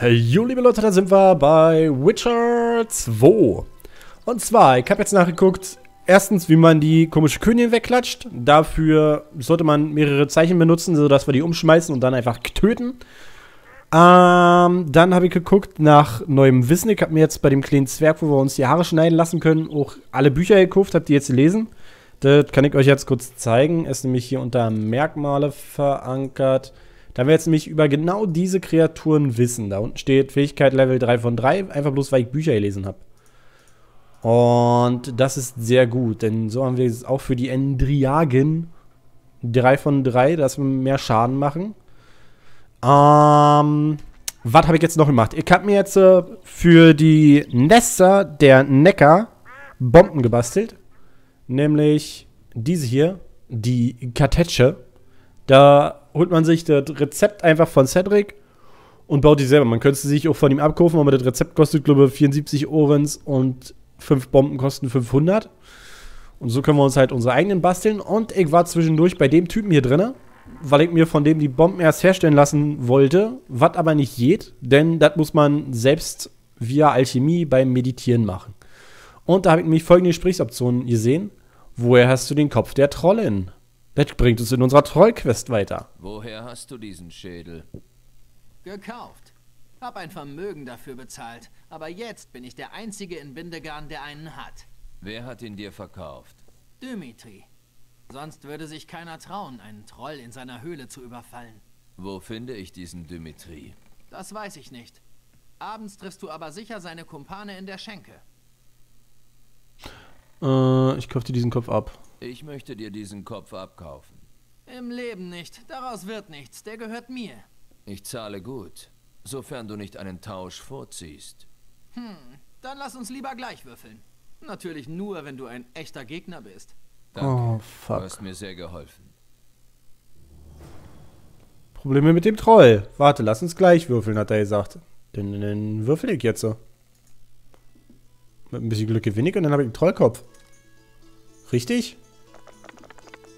Jo, liebe Leute, da sind wir bei Witcher 2. Und zwar, ich habe jetzt nachgeguckt, erstens, wie man die komische Königin wegklatscht. Dafür sollte man mehrere Zeichen benutzen, sodass wir die umschmeißen und dann einfach töten. Ähm, dann habe ich geguckt nach neuem Wissen. Ich habe mir jetzt bei dem kleinen Zwerg, wo wir uns die Haare schneiden lassen können, auch alle Bücher gekauft, habe die jetzt gelesen. Das kann ich euch jetzt kurz zeigen. Ist nämlich hier unter Merkmale verankert. Da wir jetzt nämlich über genau diese Kreaturen wissen. Da unten steht Fähigkeit Level 3 von 3, einfach bloß, weil ich Bücher gelesen habe. Und das ist sehr gut, denn so haben wir es auch für die Endriagen 3 von 3, dass wir mehr Schaden machen. Ähm, was habe ich jetzt noch gemacht? Ich habe mir jetzt äh, für die Nester der Neckar Bomben gebastelt. Nämlich diese hier, die Kartetsche. Da holt man sich das Rezept einfach von Cedric und baut die selber. Man könnte sie sich auch von ihm abkaufen, aber das Rezept kostet, glaube ich, 74 Orens und 5 Bomben kosten 500. Und so können wir uns halt unsere eigenen basteln. Und ich war zwischendurch bei dem Typen hier drin, weil ich mir von dem die Bomben erst herstellen lassen wollte, was aber nicht geht, denn das muss man selbst via Alchemie beim Meditieren machen. Und da habe ich nämlich folgende Gesprächsoptionen gesehen. Woher hast du den Kopf der Trollin? Das bringt uns in unserer Trollquest weiter. Woher hast du diesen Schädel? Gekauft. Hab ein Vermögen dafür bezahlt, aber jetzt bin ich der Einzige in Bindegarn, der einen hat. Wer hat ihn dir verkauft? Dimitri. Sonst würde sich keiner trauen, einen Troll in seiner Höhle zu überfallen. Wo finde ich diesen Dimitri? Das weiß ich nicht. Abends triffst du aber sicher seine Kumpane in der Schenke. Äh, ich kaufe dir diesen Kopf ab. Ich möchte dir diesen Kopf abkaufen. Im Leben nicht. Daraus wird nichts. Der gehört mir. Ich zahle gut, sofern du nicht einen Tausch vorziehst. Hm, dann lass uns lieber gleich würfeln. Natürlich nur, wenn du ein echter Gegner bist. Danke. Oh, Du fuck. hast mir sehr geholfen. Probleme mit dem Troll. Warte, lass uns gleich würfeln, hat er gesagt. Dann, dann würfel ich jetzt so. Mit ein bisschen Glück gewinne ich und dann habe ich einen Trollkopf. Richtig?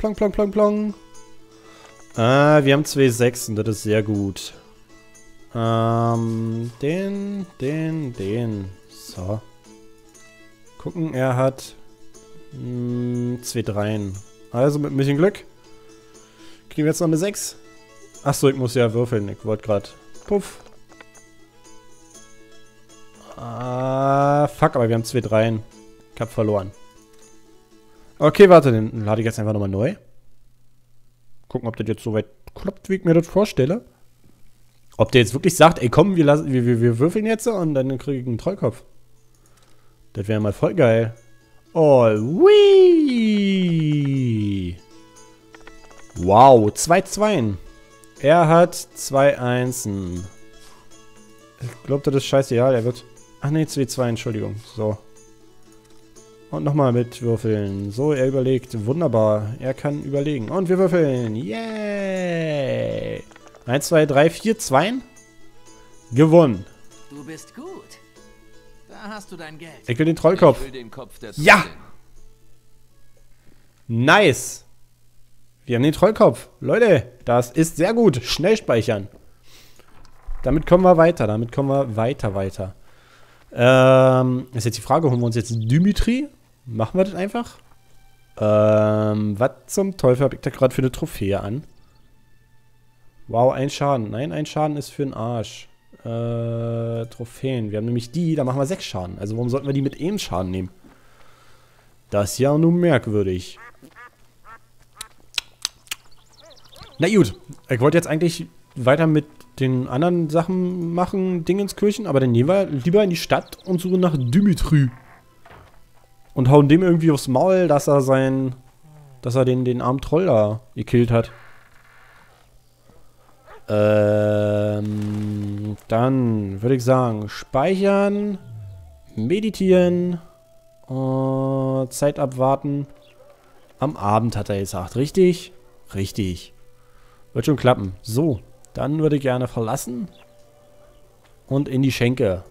Plong, plong, plong, plong. Ah, wir haben zwei Sechsen, das ist sehr gut. Ähm, den, den, den. So. Gucken, er hat mh, zwei Dreien. Also mit ein bisschen Glück. Kriegen wir jetzt noch eine 6? Achso, ich muss ja würfeln. Ich wollte gerade. Puff. Ah, fuck, aber wir haben zwei Dreien. Ich hab verloren. Okay, warte, dann lade ich jetzt einfach nochmal neu. Gucken, ob das jetzt so weit klappt, wie ich mir das vorstelle. Ob der jetzt wirklich sagt, ey komm, wir, lassen, wir, wir, wir würfeln jetzt und dann kriege ich einen Trollkopf. Das wäre mal voll geil. Oh, wii. Wow, zwei Zweien. Er hat zwei Einsen. Ich glaube, das ist scheiße. Ja, der wird... Ach nee, zwei Zwei, Entschuldigung. So. Und nochmal mit würfeln. So, er überlegt. Wunderbar. Er kann überlegen. Und wir würfeln. Yay. Eins, zwei, drei, vier Zweien. Gewonnen. Du bist gut. Da hast du dein Geld. Ich will den Trollkopf. Ich will den Kopf der Ja! Nice. Wir haben den Trollkopf. Leute, das ist sehr gut. Schnell speichern. Damit kommen wir weiter. Damit kommen wir weiter, weiter. Ähm, ist jetzt die Frage, holen wir uns jetzt Dimitri? Machen wir das einfach? Ähm, was zum Teufel habe ich da gerade für eine Trophäe an? Wow, ein Schaden. Nein, ein Schaden ist für den Arsch. Äh, Trophäen. Wir haben nämlich die, da machen wir sechs Schaden. Also warum sollten wir die mit einem Schaden nehmen? Das ist ja nun merkwürdig. Na gut, ich wollte jetzt eigentlich weiter mit den anderen Sachen machen, Dingenskirchen, aber dann lieber, lieber in die Stadt und suchen nach Dimitri. Und hauen dem irgendwie aufs Maul, dass er sein, dass er den, den armen Troll da gekillt hat. Ähm, dann würde ich sagen, speichern, meditieren, äh, Zeit abwarten. Am Abend hat er gesagt, richtig? Richtig. Wird schon klappen. So, dann würde ich gerne verlassen. Und in die Schenke.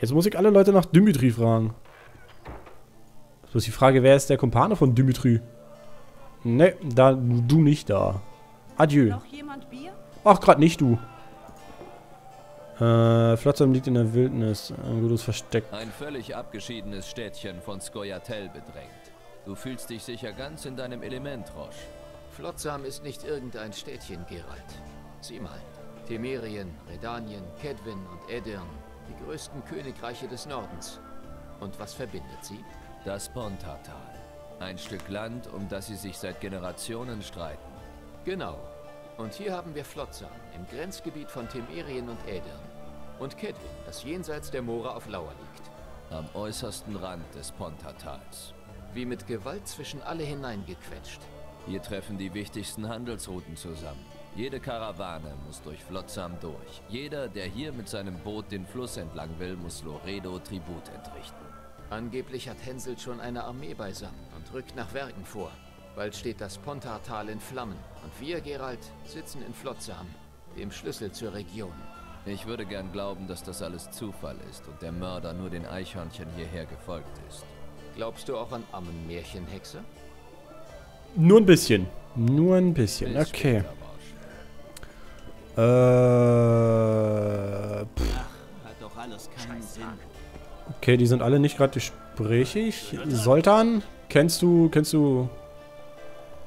Jetzt muss ich alle Leute nach Dimitri fragen. So ist die Frage, wer ist der Kumpane von Dimitri? Ne, da, du nicht da. Adieu. Noch jemand Bier? Ach, grad nicht du. Äh, Flotsam liegt in der Wildnis. Ein gutes Versteck. Ein völlig abgeschiedenes Städtchen von Skoyatel bedrängt. Du fühlst dich sicher ganz in deinem Element, Roche. Flotsam ist nicht irgendein Städtchen, Geralt. Sieh mal. Temerien, Redanien, Kedwin und Edirn. Die größten Königreiche des Nordens. Und was verbindet sie? Das Pontartal. Ein Stück Land, um das sie sich seit Generationen streiten. Genau. Und hier haben wir Flotsam, im Grenzgebiet von Temerien und Edirn. Und Kedwin, das jenseits der Moore auf Lauer liegt. Am äußersten Rand des Pontartals. Wie mit Gewalt zwischen alle hineingequetscht. Hier treffen die wichtigsten Handelsrouten zusammen. Jede Karawane muss durch Flotsam durch. Jeder, der hier mit seinem Boot den Fluss entlang will, muss Loredo Tribut entrichten. Angeblich hat Hänsel schon eine Armee beisammen und rückt nach Werken vor. Bald steht das Pontartal in Flammen und wir, Geralt, sitzen in Flotsam, dem Schlüssel zur Region. Ich würde gern glauben, dass das alles Zufall ist und der Mörder nur den Eichhörnchen hierher gefolgt ist. Glaubst du auch an Ammenmärchenhexe? Nur ein bisschen. Nur ein bisschen. Bis Okay. Äh. Pff. Hat doch alles keinen Sinn. Okay, die sind alle nicht gerade gesprächig. Soltan, kennst du, kennst du...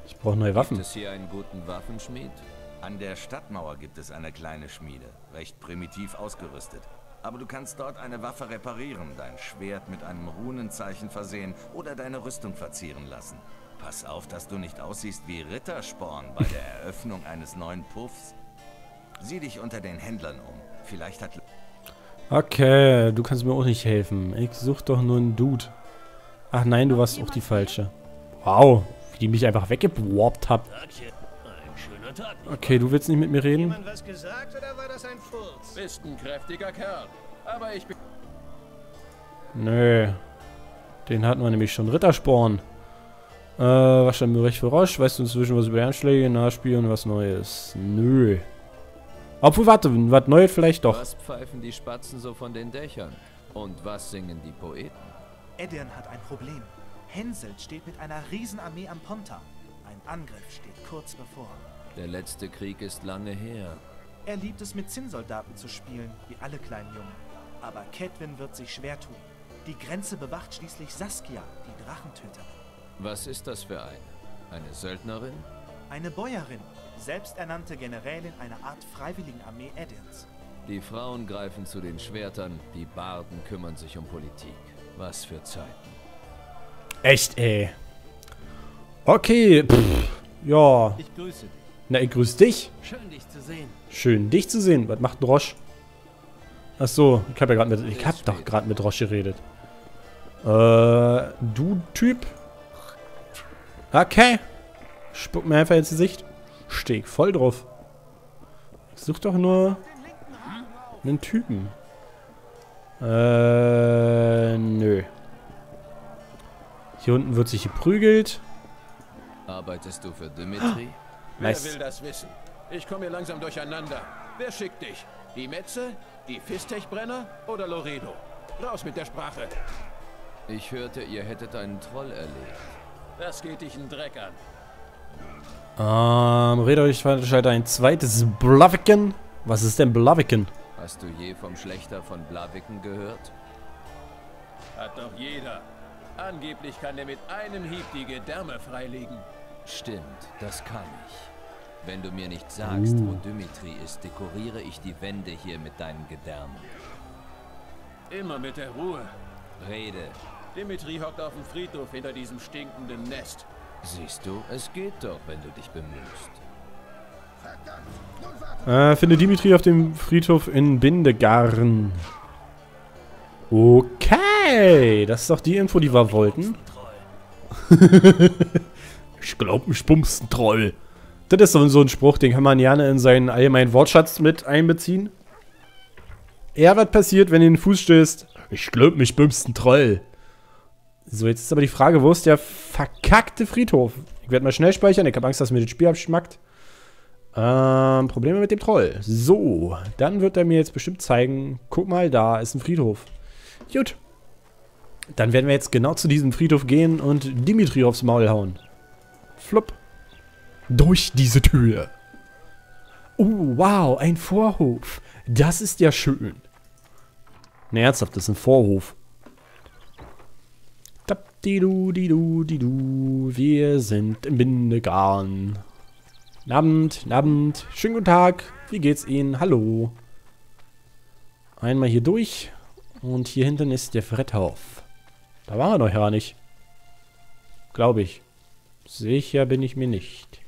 Ich brauche neue Gibt Waffen. es hier einen guten Waffenschmied? An der Stadtmauer gibt es eine kleine Schmiede, recht primitiv ausgerüstet. Aber du kannst dort eine Waffe reparieren, dein Schwert mit einem Runenzeichen versehen oder deine Rüstung verzieren lassen. Pass auf, dass du nicht aussiehst wie Rittersporn bei der Eröffnung eines neuen Puffs. Sieh dich unter den Händlern um. Vielleicht hat Okay, du kannst mir auch nicht helfen. Ich such doch nur einen Dude. Ach nein, du warst auch die falsche. Wow, wie die mich einfach schöner Tag. Okay, du willst nicht mit mir reden? Jemand was gesagt oder war das ein Furz? Bist ein kräftiger Kerl. Aber ich bin. Nö. Den hatten wir nämlich schon. Rittersporn. Äh, was stand mir recht für Roche? Weißt du inzwischen was über Anschläge, Nachspiel und was Neues? Nö. Obwohl, warte, was Neues vielleicht doch. Was pfeifen die Spatzen so von den Dächern? Und was singen die Poeten? Edirn hat ein Problem. Henselt steht mit einer Riesenarmee am Ponta. Ein Angriff steht kurz bevor. Der letzte Krieg ist lange her. Er liebt es, mit Zinnsoldaten zu spielen, wie alle kleinen Jungen. Aber Kedwin wird sich schwer tun. Die Grenze bewacht schließlich Saskia, die Drachentöterin. Was ist das für eine? Eine Söldnerin? Eine Bäuerin, selbsternannte Generälin einer Art Freiwilligenarmee Edirns. Die Frauen greifen zu den Schwertern, die Barden kümmern sich um Politik. Was für Zeiten. Echt, ey. Okay, pff, ja. Ich grüße dich. Na, ich grüß dich. Schön, dich zu sehen. Schön, dich zu sehen. Was macht ein Roche? Ach so, ich habe ja gerade mit, ich hab doch gerade mit Roche geredet. Äh, du Typ. Okay. Spuck mir einfach ins Gesicht. Steh ich voll drauf. Ich such doch nur einen Typen. Äh, nö. Hier unten wird sich geprügelt. Arbeitest du für Dimitri? Wer Nice. will das wissen? Ich komme hier langsam durcheinander. Wer schickt dich? Die Metze? Die Fistechbrenner? Oder Loredo? Raus mit der Sprache. Ich hörte, ihr hättet einen Troll erlegt. Das geht dich einen Dreck an. Ähm, red euch schaltet ein zweites Blaviken. Was ist denn Blaviken? Hast du je vom Schlechter von Blaviken gehört? Hat doch jeder. Angeblich kann er mit einem Hieb die Gedärme freilegen. Stimmt, das kann ich. Wenn du mir nicht sagst, wo Dimitri ist, dekoriere ich die Wände hier mit deinen Gedärmen. Immer mit der Ruhe. Rede. Dimitri hockt auf dem Friedhof hinter diesem stinkenden Nest. Siehst du, es geht doch, wenn du dich bemühst. Äh, finde Dimitri auf dem Friedhof in Bindegarn. Okay, das ist doch die Info, die wir wollten. ich glaube, ein Troll. Das ist so so ein Spruch, den kann man gerne in seinen allgemeinen Wortschatz mit einbeziehen. Ja, was passiert, wenn ihr den Fuß stößt? Ich glaube, mich bumst ein Troll. So, jetzt ist aber die Frage, wo ist der verkackte Friedhof? Ich werde mal schnell speichern, ich habe Angst, dass mir das Spiel abschmackt. Ähm, Probleme mit dem Troll. So, dann wird er mir jetzt bestimmt zeigen, guck mal, da ist ein Friedhof. Gut. Dann werden wir jetzt genau zu diesem Friedhof gehen und Dimitri aufs Maul hauen. Flupp. Durch diese Tür. Oh, wow, ein Vorhof. Das ist ja schön. Ne, ernsthaft, das ist ein Vorhof. Didu, didu, didu. Wir sind im Bindegarn. Abend, Abend. Schönen guten Tag. Wie geht's Ihnen? Hallo. Einmal hier durch. Und hier hinten ist der Fretthof. Da waren wir noch ja nicht. Glaube ich. Sicher bin ich mir nicht.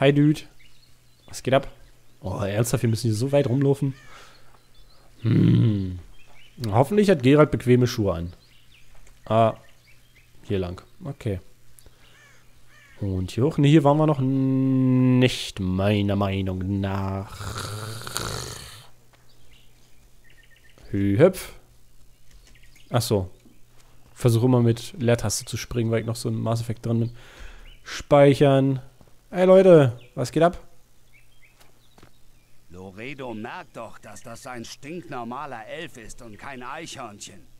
Hi, Dude. Was geht ab? Oh, ernsthaft, wir müssen hier so weit rumlaufen. Hm. Hoffentlich hat Gerald bequeme Schuhe an. Ah, hier lang. Okay. Und hier hoch. Ne, hier waren wir noch nicht, meiner Meinung nach. Hühöpf. Achso. Versuche immer mit Leertaste zu springen, weil ich noch so ein Mass Effect drin bin. Speichern. Hey Leute, was geht ab? Loredo merkt doch, dass das ein stinknormaler Elf ist und kein Eichhörnchen.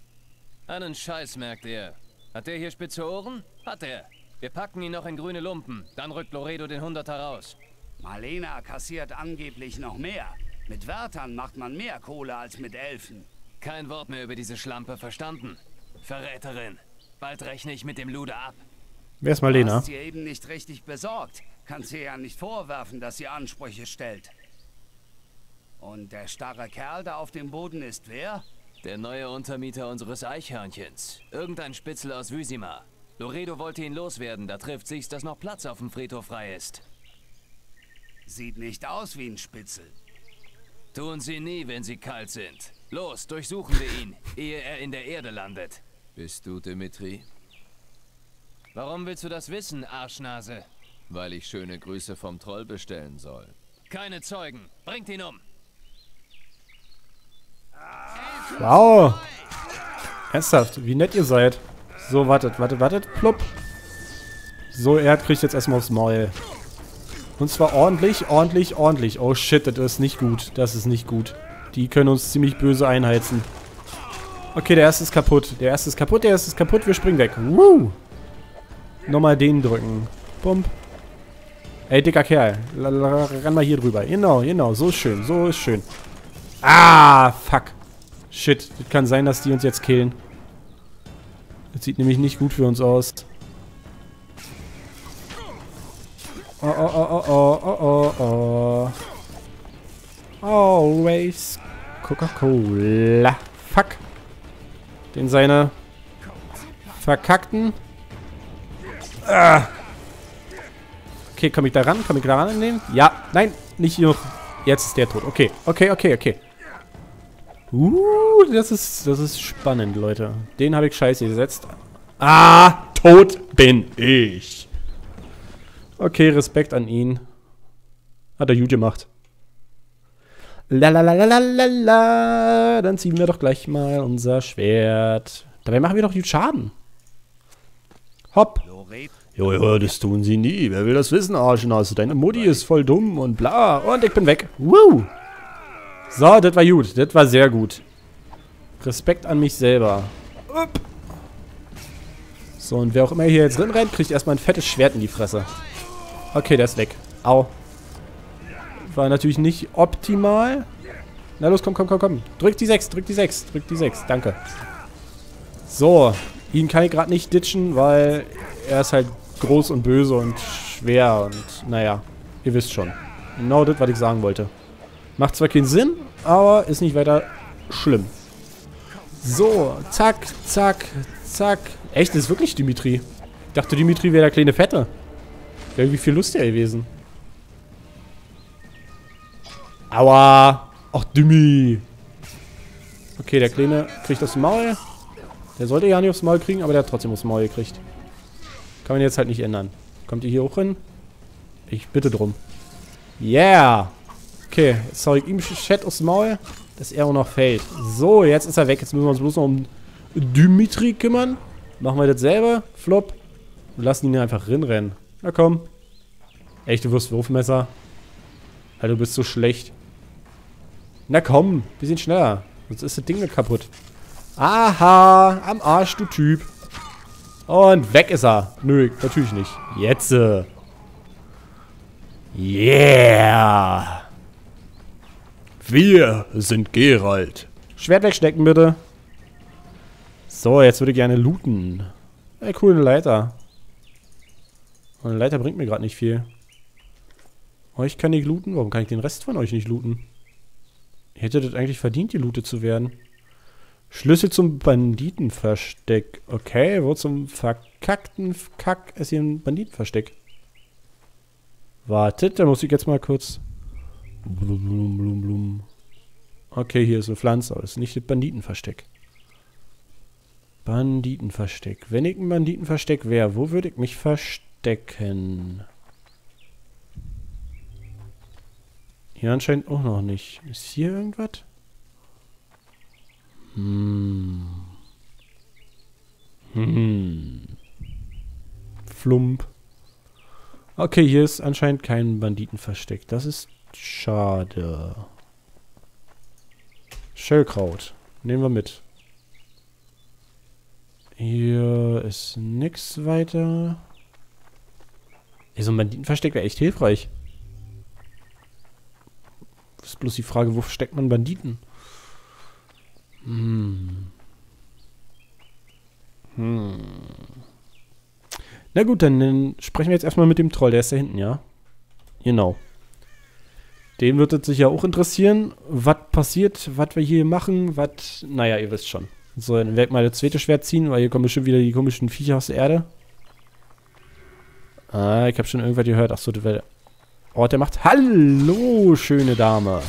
Einen Scheiß merkt er. Hat der hier spitze Ohren? Hat er. Wir packen ihn noch in grüne Lumpen. Dann rückt Loredo den Hunderter raus. Malena kassiert angeblich noch mehr. Mit Wärtern macht man mehr Kohle als mit Elfen. Kein Wort mehr über diese Schlampe, verstanden? Verräterin. Bald rechne ich mit dem Luder ab. Wer ist Marlena? Du hast sie eben nicht richtig besorgt. Kannst ihr ja nicht vorwerfen, dass sie Ansprüche stellt. Und der starre Kerl da auf dem Boden ist wer? Der neue Untermieter unseres Eichhörnchens. Irgendein Spitzel aus Wysima. Loredo wollte ihn loswerden, da trifft sich's, dass noch Platz auf dem Friedhof frei ist. Sieht nicht aus wie ein Spitzel. Tun sie nie, wenn sie kalt sind. Los, durchsuchen wir ihn, ehe er in der Erde landet. Bist du Dimitri? Warum willst du das wissen, Arschnase? Weil ich schöne Grüße vom Troll bestellen soll. Keine Zeugen. Bringt ihn um. Wow. Ernsthaft, wie nett ihr seid. So, wartet, wartet, wartet. Plopp. So, er kriegt jetzt erstmal aufs Maul. Und zwar ordentlich, ordentlich, ordentlich. Oh shit, das ist nicht gut. Das ist nicht gut. Die können uns ziemlich böse einheizen. Okay, der erste ist kaputt. Der erste ist kaputt, der erste ist kaputt. Wir springen weg. Woo! Nochmal den drücken. Pump. Ey, dicker Kerl. Renn mal hier drüber. Genau, genau. So ist schön. So ist schön. Ah, fuck. Shit. Das kann sein, dass die uns jetzt killen. Das sieht nämlich nicht gut für uns aus. Oh, oh, oh, oh, oh, oh, oh, oh. Always Coca-Cola. Fuck. Den seine verkackten. Ah. Okay, komme ich da ran? Komme ich da ran nehmen? Ja. Nein, nicht noch. Jetzt ist der tot. Okay, okay, okay, okay. Uh, das ist, das ist spannend, Leute. Den habe ich scheiße gesetzt. Ah, tot bin ich. Okay, Respekt an ihn. Hat er gut gemacht. Lalalala, dann ziehen wir doch gleich mal unser Schwert. Dabei machen wir doch gut Schaden. Hopp. Jojo, das tun sie nie. Wer will das wissen, Arschnase? Deine Mutti ist voll dumm und bla. Und ich bin weg. Woo. So, das war gut. Das war sehr gut. Respekt an mich selber. So, und wer auch immer hier jetzt drin rennt, kriegt erstmal ein fettes Schwert in die Fresse. Okay, der ist weg. Au. War natürlich nicht optimal. Na los, komm, komm, komm, komm. Drück die 6, drück die 6, drück die 6. Danke. So. Ihn kann ich gerade nicht ditchen, weil er ist halt groß und böse und schwer und naja, ihr wisst schon. Genau das, was ich sagen wollte. Macht zwar keinen Sinn, aber ist nicht weiter schlimm. So, zack, zack, zack. Echt, das ist wirklich Dimitri. Ich dachte, Dimitri wäre der kleine Fette. Wäre irgendwie viel lustiger gewesen. Aua. Ach, Dimi. Okay, der Kleine kriegt das Maul. Der sollte ja nicht aufs Maul kriegen, aber der hat trotzdem aufs Maul gekriegt. Kann man jetzt halt nicht ändern. Kommt ihr hier hoch hin? Ich bitte drum. Yeah. Okay, jetzt hau ich ihm Chat aufs Maul, dass er auch noch fällt. So, jetzt ist er weg. Jetzt müssen wir uns bloß noch um Dimitri kümmern. Machen wir das selber. Flop. Und lassen ihn einfach rinrennen. Na komm. Echt, du wirst Wurfmesser. Alter, du bist so schlecht. Na komm, bisschen schneller. Sonst ist das Ding kaputt. Aha, am Arsch, du Typ. Und weg ist er. Nö, natürlich nicht. Jetzt. Äh. Yeah! Wir sind Gerald. Schwert wegstecken, bitte. So, jetzt würde ich gerne looten. Ey, cool, eine Leiter. eine Leiter bringt mir gerade nicht viel. Euch kann ich looten? Warum kann ich den Rest von euch nicht looten? Ihr hättet das eigentlich verdient, gelootet zu werden. Schlüssel zum Banditenversteck. Okay, wo zum verkackten Kack ist hier ein Banditenversteck? Wartet, da muss ich jetzt mal kurz... Blum, blum, blum, blum. Okay, hier ist eine Pflanze, aber das ist nicht das Banditenversteck. Banditenversteck. Wenn ich ein Banditenversteck wäre, wo würde ich mich verstecken? Hier anscheinend auch noch nicht. Ist hier irgendwas? Hm. Hm. Flump. Okay, hier ist anscheinend kein Banditenversteck. Das ist schade. Schellkraut. Nehmen wir mit. Hier ist nichts weiter. Ey, so ein Banditenversteck wäre echt hilfreich. Ist bloß die Frage, wo versteckt man Banditen? Hm. Hm. Na gut, dann, dann sprechen wir jetzt erstmal mit dem Troll. Der ist da hinten, ja? Genau. Den wird es sich ja auch interessieren, was passiert, was wir hier machen, was... Naja, ihr wisst schon. So, dann werde ich mal das zweite Schwert ziehen, weil hier kommen bestimmt wieder die komischen Viecher aus der Erde. Ah, ich habe schon irgendwas gehört. Achso, das wäre... Oh, der macht... Hallo, schöne Dame.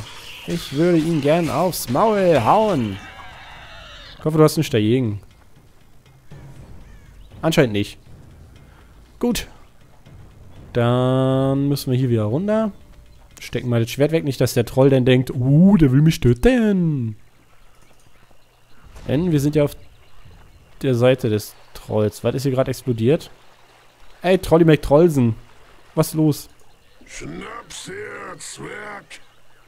Ich würde ihn gern aufs Maul hauen. Ich hoffe, du hast nichts dagegen. Anscheinend nicht. Gut. Dann müssen wir hier wieder runter. Stecken mal das Schwert weg. Nicht, dass der Troll dann denkt, uh, der will mich töten. Denn wir sind ja auf der Seite des Trolls. Was ist hier gerade explodiert? Ey, Trolli McTrollsen. Was ist los? Schnaps her, Zwerg.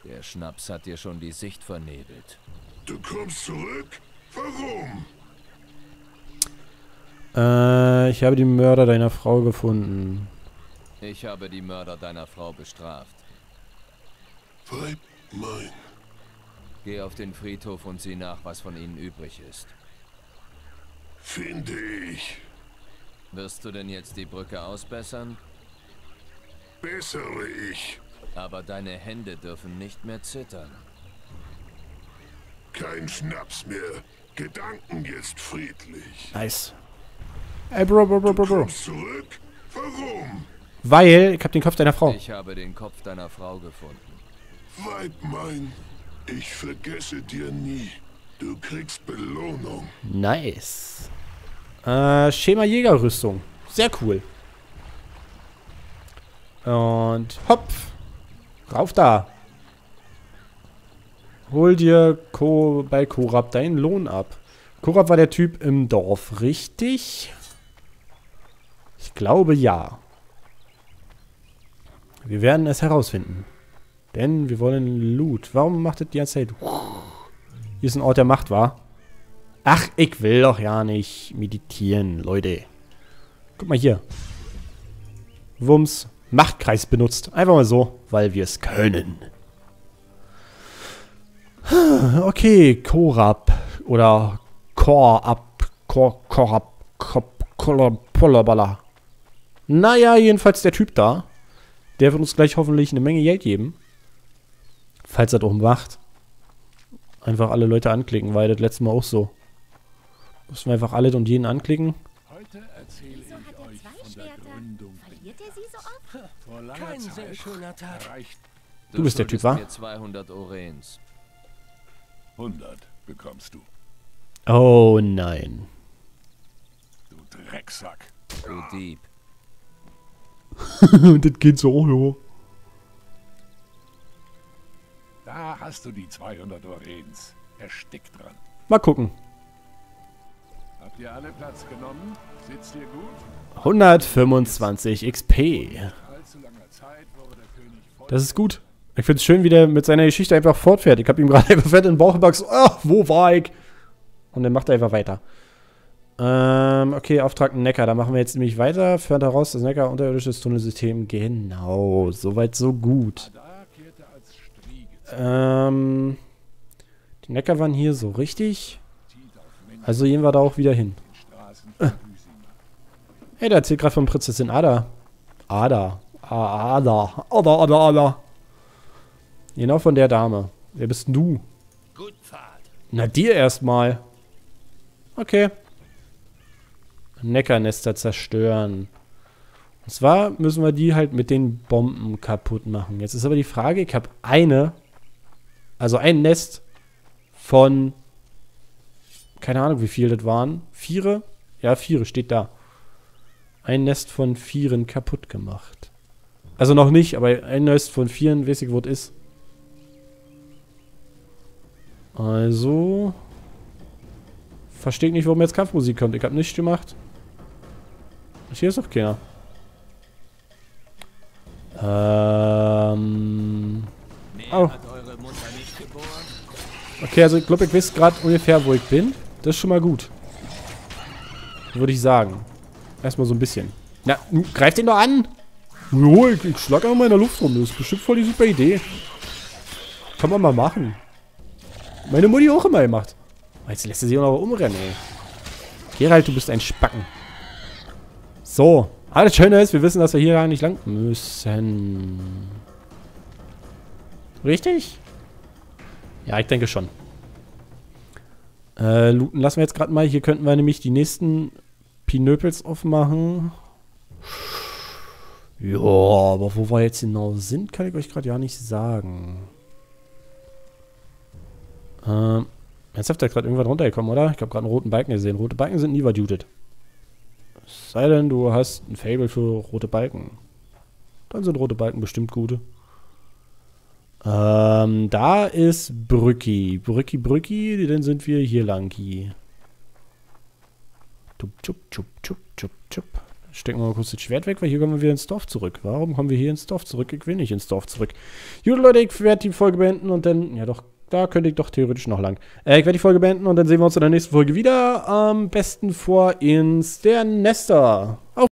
Der Schnaps hat dir schon die Sicht vernebelt. Du kommst zurück? Warum? Äh, ich habe die Mörder deiner Frau gefunden. Ich habe die Mörder deiner Frau bestraft. Weib mein. Geh auf den Friedhof und sieh nach, was von ihnen übrig ist. Finde ich. Wirst du denn jetzt die Brücke ausbessern? Bessere ich. Aber deine Hände dürfen nicht mehr zittern. Kein Schnaps mehr. Gedanken jetzt friedlich. Nice. Ey, Bro, Bro, Bro, Bro, Du Bro. kommst zurück? Warum? Weil, ich habe den Kopf deiner Frau. Ich habe den Kopf deiner Frau gefunden. Weib mein. Ich vergesse dir nie. Du kriegst Belohnung. Nice. Äh, Schema Jägerrüstung. Sehr cool. Und hopf. Rauf da. Hol dir Ko bei Korab deinen Lohn ab. Korab war der Typ im Dorf, richtig? Ich glaube ja. Wir werden es herausfinden. Denn wir wollen Loot. Warum macht das die ganze Zeit? Hier ist ein Ort der Macht, war. Ach, ich will doch ja nicht meditieren, Leute. Guck mal hier. Wumms. Machtkreis benutzt. Einfach mal so, weil wir es können. Okay, Korab. Oder Korab. Kor, Korab. Pollaballa. Naja, jedenfalls der Typ da. Der wird uns gleich hoffentlich eine Menge Geld geben. Falls er doch macht. Einfach alle Leute anklicken, weil das letzte Mal auch so. Müssen wir einfach alle und jeden anklicken. Heute erzähle Wieso hat ich er euch zwei von der Schwerter? Gründung Verliert er sie so oft? vor langer Kein Zeit. sehr schöner Tag. Erreicht Du bist der Typ, wa? mir 200 Orens. 100 bekommst du, Oh nein. du Drecksack. Du Dieb. das geht so, jo. Da hast du die 200 Orens. Erstick dran. Mal gucken. Habt ihr alle Platz genommen? Sitzt ihr gut? 125 XP. Das ist gut. Ich finde es schön, wie der mit seiner Geschichte einfach fortfährt. Ich habe ihm gerade einfach fett in den Bauch gepackt. So, oh, wo war ich? Und dann macht er einfach weiter. Ähm, okay, Auftrag Neckar. Da machen wir jetzt nämlich weiter. Führt heraus das Neckar unterirdisches Tunnelsystem. Genau. Soweit, so gut. Ähm, die Neckar waren hier so richtig. Also gehen wir da auch wieder hin. Äh. Hey, der erzählt gerade von Prinzessin Ada. Ada. Ada. Ada, Ada, Ada. Genau von der Dame. Wer bist denn du? Na, dir erstmal. Okay. Neckernester zerstören. Und zwar müssen wir die halt mit den Bomben kaputt machen. Jetzt ist aber die Frage, ich habe eine, also ein Nest von, keine Ahnung wie viel das waren. Viere? Ja, viere steht da. Ein Nest von Vieren kaputt gemacht. Also noch nicht, aber ein Nest von Vieren, weiß ich, wo es ist. Also. Verstehe nicht, warum jetzt Kampfmusik kommt. Ich habe nichts gemacht. Hier ist doch keiner. Ähm. Oh. Okay, also ich glaube, ich weiß gerade ungefähr, wo ich bin. Das ist schon mal gut. Würde ich sagen. Erstmal so ein bisschen. Na, greif den doch an! Jo, ich, ich schlag einfach mal in der Luft rum. Das ist bestimmt voll die super Idee. Kann man mal machen. Meine Mutti auch immer gemacht. Jetzt lässt sie sich auch noch umrennen, ey. Gerald, du bist ein Spacken. So. Alles Schöne ist, wir wissen, dass wir hier nicht lang müssen. Richtig? Ja, ich denke schon. Äh, looten lassen wir jetzt gerade mal. Hier könnten wir nämlich die nächsten Pinöpels aufmachen. Ja, aber wo wir jetzt genau sind, kann ich euch gerade ja nicht sagen. Ähm, jetzt habt ihr gerade irgendwann runtergekommen, oder? Ich habe gerade einen roten Balken gesehen. Rote Balken sind nie überdutet. Sei denn, du hast ein Fable für rote Balken. Dann sind rote Balken bestimmt gute. Ähm, da ist Brücki. Brücki, Brücki, dann sind wir hier lang. Tup, chup, chup, chup, chup, chup. Stecken wir mal kurz das Schwert weg, weil hier kommen wir wieder ins Dorf zurück. Warum kommen wir hier ins Dorf zurück? Ich will nicht ins Dorf zurück. Gut, Leute, ich werde die Folge beenden und dann, ja doch, da könnte ich doch theoretisch noch lang. Äh, ich werde die Folge beenden und dann sehen wir uns in der nächsten Folge wieder. Am besten vor ins der Nester. Auf